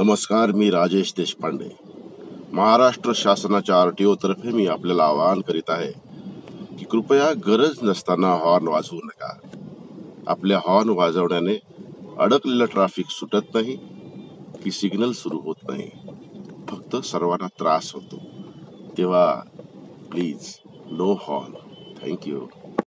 नमस्कार, मी राजेश देशपांडे. महाराष्ट्र शासनाच्या R T ओतर्फे तर्फे मी आपल्याला आवाहन करीत आहे की कृपया गरज नसताना हॉर्न वाजवू नका. आपल्या हॉर्न वाजवण्याने अडकलेलं ट्रॅफिक सुटत नाही, की सिग्नल सुरू होत नाही. फक्त सर्वांना त्रास होतो. तेव्हा प्लीज़ नो हॉर्न थँक्यू